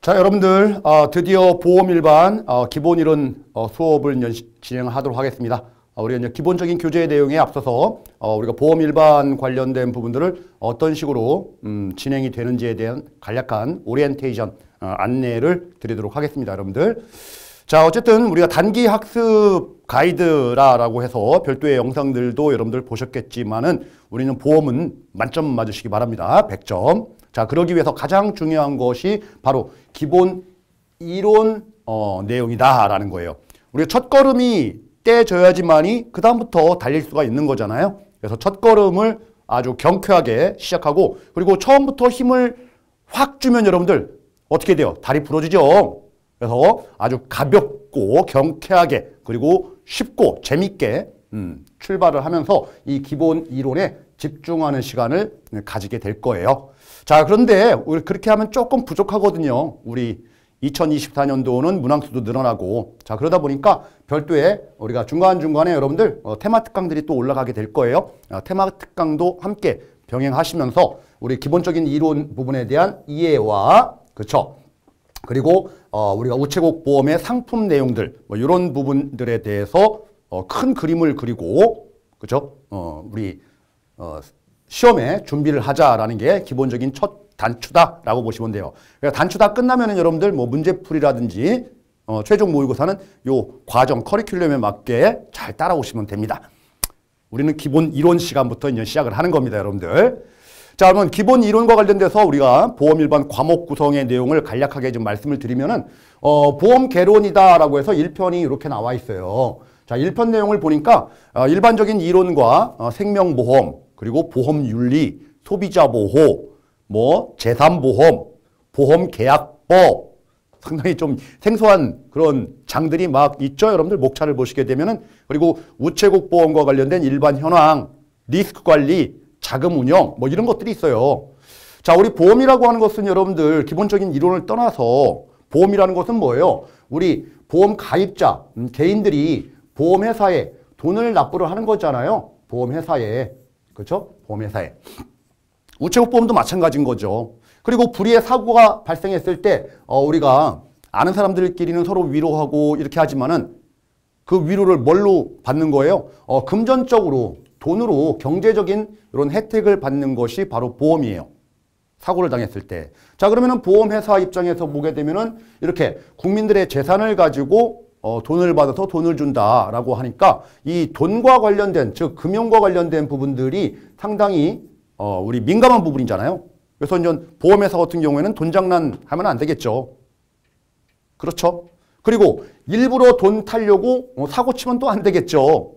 자, 여러분들 어, 드디어 보험 일반 어, 기본 이론 어, 수업을 이제 시- 진행하도록 하겠습니다. 어, 우리가 이제 기본적인 교재 내용에 앞서서 어, 우리가 보험 일반 관련된 부분들을 어떤 식으로 음, 진행이 되는지에 대한 간략한 오리엔테이션 어, 안내를 드리도록 하겠습니다, 여러분들. 자, 어쨌든 우리가 단기 학습 가이드라고 해서 별도의 영상들도 여러분들 보셨겠지만은 우리는 보험은 만점 맞으시기 바랍니다. 100점. 자, 그러기 위해서 가장 중요한 것이 바로 기본 이론 어, 내용이다라는 거예요. 우리가 첫 걸음이 떼져야지만이 그다음부터 달릴 수가 있는 거잖아요. 그래서 첫 걸음을 아주 경쾌하게 시작하고 그리고 처음부터 힘을 확 주면 여러분들 어떻게 돼요? 다리 부러지죠. 그래서 아주 가볍고 경쾌하게 그리고 쉽고 재밌게 음, 출발을 하면서 이 기본 이론에 집중하는 시간을 가지게 될 거예요. 자, 그런데 우리 그렇게 하면 조금 부족하거든요. 우리 2024년도는 문항수도 늘어나고 자 그러다 보니까 별도의 우리가 중간중간에 여러분들 어, 테마 특강들이 또 올라가게 될 거예요. 어, 테마 특강도 함께 병행하시면서 우리 기본적인 이론 부분에 대한 이해와 그렇죠. 그리고 어, 우리가 우체국 보험의 상품 내용들 뭐 이런 부분들에 대해서 어, 큰 그림을 그리고 그죠? 어, 우리 어, 시험에 준비를 하자라는 게 기본적인 첫 단추다라고 보시면 돼요. 그러니까 단추다 끝나면은 여러분들 뭐 문제풀이라든지 어, 최종 모의고사는 요 과정 커리큘럼에 맞게 잘 따라오시면 됩니다. 우리는 기본 이론 시간부터 이제 시작을 하는 겁니다, 여러분들. 자, 그러면 기본 이론과 관련돼서 우리가 보험 일반 과목 구성의 내용을 간략하게 좀 말씀을 드리면은 어, 보험 개론이다라고 해서 1편이 이렇게 나와 있어요. 자, 1편 내용을 보니까 어, 일반적인 이론과 어, 생명보험, 그리고 보험 윤리, 소비자 보호, 뭐 재산보험, 보험계약법 상당히 좀 생소한 그런 장들이 막 있죠. 여러분들 목차를 보시게 되면은 그리고 우체국 보험과 관련된 일반 현황, 리스크 관리, 자금 운영 뭐 이런 것들이 있어요. 자, 우리 보험이라고 하는 것은 여러분들 기본적인 이론을 떠나서 보험이라는 것은 뭐예요? 우리 보험 가입자, 음, 개인들이 보험회사에 돈을 납부를 하는 거잖아요. 보험회사에. 그렇죠? 보험회사에. 우체국 보험도 마찬가지인 거죠. 그리고 불의의 사고가 발생했을 때 어, 우리가 아는 사람들끼리는 서로 위로하고 이렇게 하지만은 그 위로를 뭘로 받는 거예요? 어, 금전적으로 돈으로 경제적인 이런 혜택을 받는 것이 바로 보험이에요. 사고를 당했을 때. 자, 그러면은 보험회사 입장에서 보게 되면은 이렇게 국민들의 재산을 가지고 어, 돈을 받아서 돈을 준다라고 하니까 이 돈과 관련된, 즉, 금융과 관련된 부분들이 상당히 어, 우리 민감한 부분이잖아요. 그래서 이제 보험회사 같은 경우에는 돈 장난하면 안 되겠죠. 그렇죠? 그리고 일부러 돈 타려고 어, 사고 치면 또 안 되겠죠.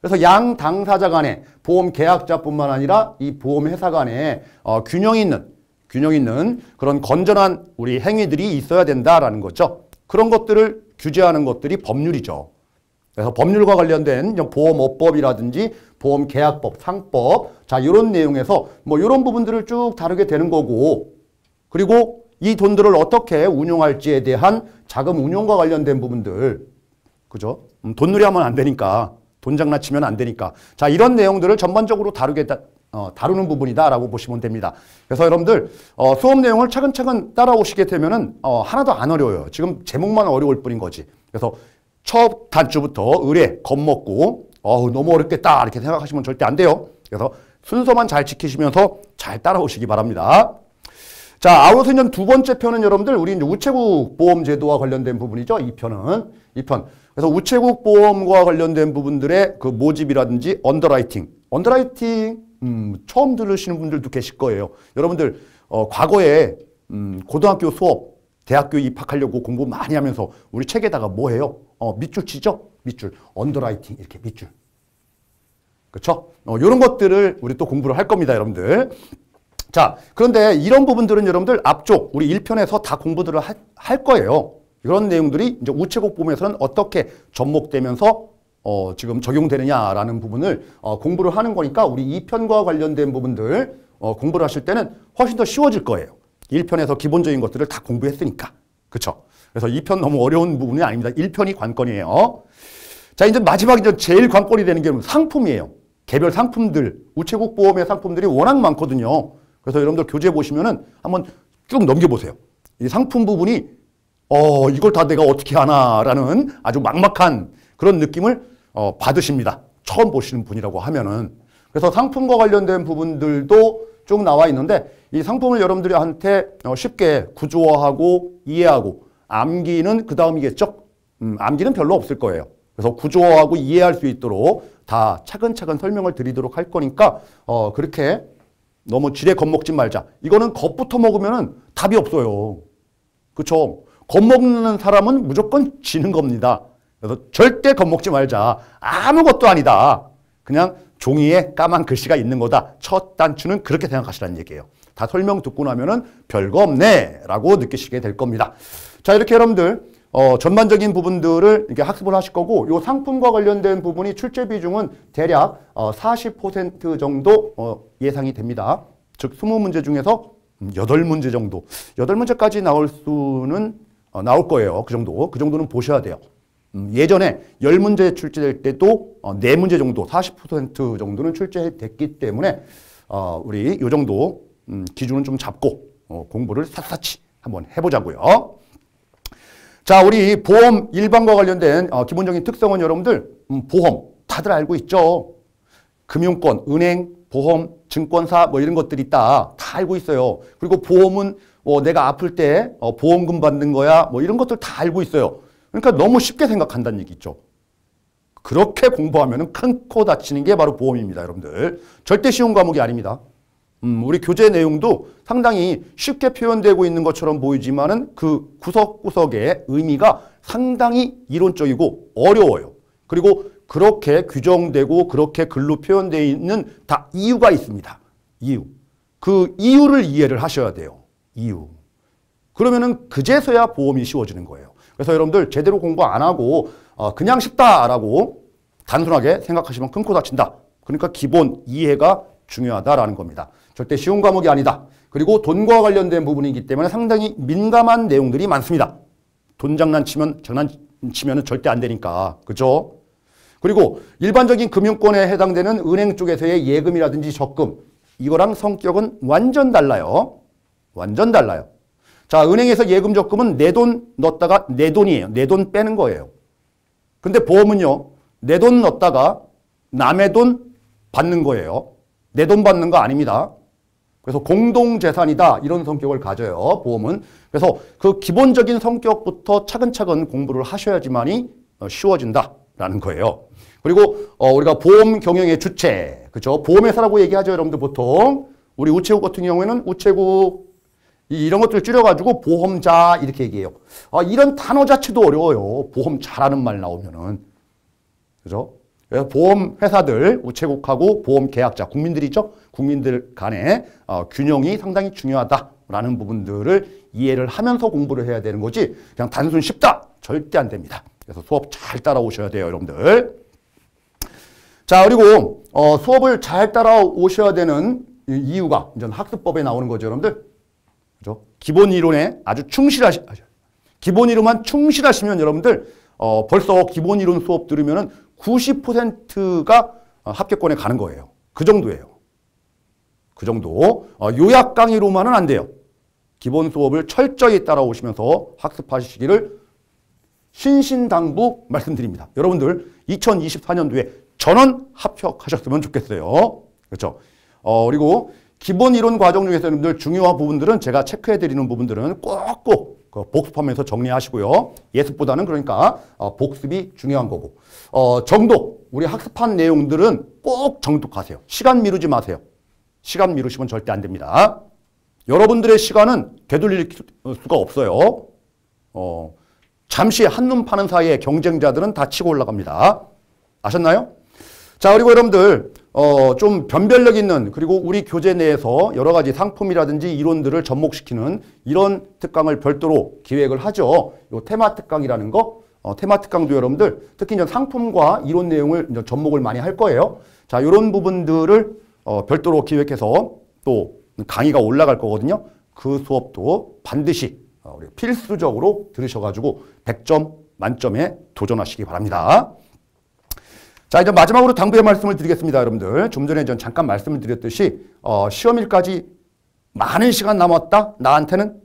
그래서 양 당사자 간에 보험 계약자뿐만 아니라 이 보험회사 간에 어, 균형 있는 균형 있는 그런 건전한 우리 행위들이 있어야 된다라는 거죠. 그런 것들을 규제하는 것들이 법률이죠. 그래서 법률과 관련된 보험업법이라든지 보험계약법, 상법, 자 이런 내용에서 뭐 이런 부분들을 쭉 다루게 되는 거고 그리고 이 돈들을 어떻게 운용할지에 대한 자금 운용과 관련된 부분들 그죠? 음, 돈놀이 하면 안 되니까 돈 장난치면 안 되니까 자 이런 내용들을 전반적으로 다루겠다 어, 다루는 부분이다라고 보시면 됩니다. 그래서 여러분들 어, 수업 내용을 차근차근 따라오시게 되면은 어, 하나도 안 어려워요. 지금 제목만 어려울 뿐인 거지. 그래서 첫 단추부터 으레 겁먹고 어우 너무 어렵겠다 이렇게 생각하시면 절대 안 돼요. 그래서 순서만 잘 지키시면서 잘 따라오시기 바랍니다. 자, 아우르선전 두 번째 편은 여러분들 우리 이제 우체국 보험 제도와 관련된 부분이죠. 이 편은 이 편. 그래서 우체국 보험과 관련된 부분들의 그 모집이라든지 underwriting. Underwriting 음, 처음 들으시는 분들도 계실 거예요. 여러분들 어, 과거에 음, 고등학교 수업, 대학교 입학하려고 공부 많이 하면서 우리 책에다가 뭐 해요? 어, 밑줄 치죠? 밑줄. underwriting 이렇게 밑줄. 그렇죠? 어, 이런 것들을 우리 또 공부를 할 겁니다, 여러분들. 자, 그런데 이런 부분들은 여러분들 앞쪽 우리 1편에서 다 공부들을 하, 할 거예요. 이런 내용들이 이제 우체국 보험에서는 어떻게 접목되면서 어, 지금 적용되느냐라는 부분을 어, 공부를 하는 거니까 우리 2편과 관련된 부분들 어, 공부를 하실 때는 훨씬 더 쉬워질 거예요. 1편에서 기본적인 것들을 다 공부했으니까. 그렇죠? 그래서 2편 너무 어려운 부분이 아닙니다. 1편이 관건이에요. 자, 이제 마지막 이제 제일 관건이 되는 게 상품이에요. 개별 상품들, 우체국 보험의 상품들이 워낙 많거든요. 그래서 여러분들 교재 보시면은 한번 쭉 넘겨보세요. 이 상품 부분이 어 이걸 다 내가 어떻게 하나라는 아주 막막한 그런 느낌을 어, 받으십니다. 처음 보시는 분이라고 하면은 그래서 상품과 관련된 부분들도 쭉 나와 있는데 이 상품을 여러분들한테 어, 쉽게 구조화하고 이해하고 암기는 그 다음이겠죠. 음, 암기는 별로 없을 거예요. 그래서 구조화하고 이해할 수 있도록 다 차근차근 설명을 드리도록 할 거니까 어, 그렇게 너무 지레 겁먹지 말자. 이거는 겁부터 먹으면 답이 없어요. 그렇죠? 겁먹는 사람은 무조건 지는 겁니다. 그래서 절대 겁먹지 말자. 아무것도 아니다. 그냥 종이에 까만 글씨가 있는 거다. 첫 단추는 그렇게 생각하시라는 얘기예요. 다 설명 듣고 나면은 별거 없네 라고 느끼시게 될 겁니다. 자 이렇게 여러분들 어, 전반적인 부분들을 이렇게 학습을 하실 거고 이 상품과 관련된 부분이 출제 비중은 대략 어, 40% 정도 어, 예상이 됩니다. 즉 20문제 중에서 8문제 정도 8문제까지 나올 수는 어, 나올 거예요. 그 정도. 그 정도는 보셔야 돼요. 음, 예전에 10문제 출제될 때도 어, 4문제 정도, 40% 정도는 출제됐기 때문에 어, 우리 요 정도 음, 기준은 좀 잡고 어, 공부를 샅샅이 한번 해보자고요. 자, 우리 보험 일반과 관련된 어, 기본적인 특성은 여러분들 음, 보험 다들 알고 있죠. 금융권, 은행, 보험, 증권사 뭐 이런 것들이 있다. 다 알고 있어요. 그리고 보험은 뭐 내가 아플 때 어, 보험금 받는 거야. 뭐 이런 것들 다 알고 있어요. 그러니까 너무 쉽게 생각한다는 얘기죠. 그렇게 공부하면 큰 코 다치는 게 바로 보험입니다, 여러분들. 절대 쉬운 과목이 아닙니다. 음, 우리 교재 내용도 상당히 쉽게 표현되고 있는 것처럼 보이지만은 그 구석구석의 의미가 상당히 이론적이고 어려워요. 그리고 그렇게 규정되고 그렇게 글로 표현되어 있는 다 이유가 있습니다. 이유. 그 이유를 이해를 하셔야 돼요. 이유. 그러면은 그제서야 보험이 쉬워지는 거예요. 그래서 여러분들 제대로 공부 안 하고 어, 그냥 쉽다라고 단순하게 생각하시면 큰코 다친다. 그러니까 기본 이해가 중요하다라는 겁니다. 절대 쉬운 과목이 아니다. 그리고 돈과 관련된 부분이기 때문에 상당히 민감한 내용들이 많습니다. 돈 장난치면 장난치면 절대 안 되니까. 그죠? 그리고 일반적인 금융권에 해당되는 은행 쪽에서의 예금이라든지 적금 이거랑 성격은 완전 달라요. 완전 달라요. 자, 은행에서 예금 적금은 내 돈 넣었다가 내 돈이에요. 내 돈 빼는 거예요. 근데 보험은요. 내 돈 넣었다가 남의 돈 받는 거예요. 내 돈 받는 거 아닙니다. 그래서 공동재산이다 이런 성격을 가져요. 보험은. 그래서 그 기본적인 성격부터 차근차근 공부를 하셔야지만이 어, 쉬워진다라는 거예요. 그리고 어, 우리가 보험 경영의 주체, 그죠? 보험회사라고 얘기하죠, 여러분들 보통. 우리 우체국 같은 경우에는 우체국 이런 것들을 줄여가지고 보험자 이렇게 얘기해요. 아, 이런 단어 자체도 어려워요. 보험자라는 말 나오면은. 그죠? 보험 회사들, 우체국하고 보험 계약자, 국민들이 있죠? 국민들 간의 어, 균형이 상당히 중요하다라는 부분들을 이해를 하면서 공부를 해야 되는 거지 그냥 단순 쉽다! 절대 안 됩니다. 그래서 수업 잘 따라오셔야 돼요, 여러분들. 자, 그리고 어, 수업을 잘 따라오셔야 되는 이유가 이제 학습법에 나오는 거죠, 여러분들. 그죠? 기본 이론에 아주 충실하시, 기본 이론만 충실하시면 여러분들 어, 벌써 기본 이론 수업 들으면은 90%가 합격권에 가는 거예요. 그 정도예요. 그 정도. 어, 요약 강의로만은 안 돼요. 기본 수업을 철저히 따라오시면서 학습하시기를 신신당부 말씀드립니다. 여러분들 2024년도에 전원 합격하셨으면 좋겠어요. 그렇죠. 어, 그리고 기본 이론 과정 중에서 여러분들 중요한 부분들은 제가 체크해 드리는 부분들은 꼭꼭 그 복습하면서 정리하시고요. 예습보다는 그러니까 어, 복습이 중요한 거고 어, 정독 우리 학습한 내용들은 꼭 정독하세요. 시간 미루지 마세요. 시간 미루시면 절대 안 됩니다. 여러분들의 시간은 되돌릴 수가 없어요. 어, 잠시 한눈 파는 사이에 경쟁자들은 다 치고 올라갑니다. 아셨나요? 자, 그리고 여러분들 어, 좀 변별력 있는 그리고 우리 교재 내에서 여러 가지 상품이라든지 이론들을 접목시키는 이런 특강을 별도로 기획을 하죠. 요 테마 특강이라는 거, 어, 테마 특강도 여러분들 특히 이제 상품과 이론 내용을 이제 접목을 많이 할 거예요. 자, 이런 부분들을 어, 별도로 기획해서 또 강의가 올라갈 거거든요. 그 수업도 반드시 어, 필수적으로 들으셔가지고 100점 만점에 도전하시기 바랍니다. 자, 이제 마지막으로 당부의 말씀을 드리겠습니다, 여러분들. 좀 전에 전 잠깐 말씀을 드렸듯이, 어, 시험일까지 많은 시간 남았다? 나한테는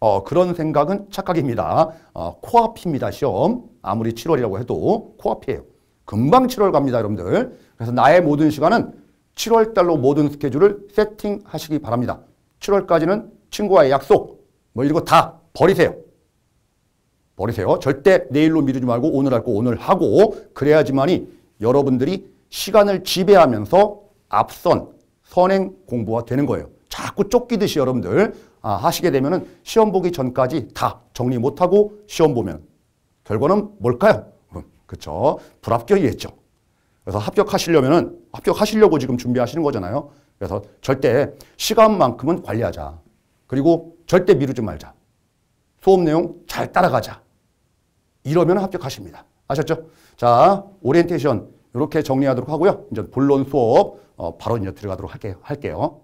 어, 그런 생각은 착각입니다. 어, 코앞입니다, 시험. 아무리 7월이라고 해도 코앞이에요. 금방 7월 갑니다, 여러분들. 그래서 나의 모든 시간은 7월 달로 모든 스케줄을 세팅하시기 바랍니다. 7월까지는 친구와의 약속, 뭐 이런 거 다 버리세요. 버리세요. 절대 내일로 미루지 말고 오늘 할 거 오늘 하고 그래야지만이 여러분들이 시간을 지배하면서 앞선 선행 공부가 되는 거예요. 자꾸 쫓기듯이 여러분들 아, 하시게 되면 은 시험 보기 전까지 다 정리 못하고 시험 보면 결과는 뭘까요? 음, 그렇죠. 불합격이겠죠. 그래서 합격하시려면 은 합격하시려고 지금 준비하시는 거잖아요. 그래서 절대 시간만큼은 관리하자. 그리고 절대 미루지 말자. 수업 내용 잘 따라가자. 이러면 합격하십니다. 아셨죠? 자, 오리엔테이션 이렇게 정리하도록 하고요. 이제 본론 수업 어, 바로 이제 들어가도록 할게요. 할게요.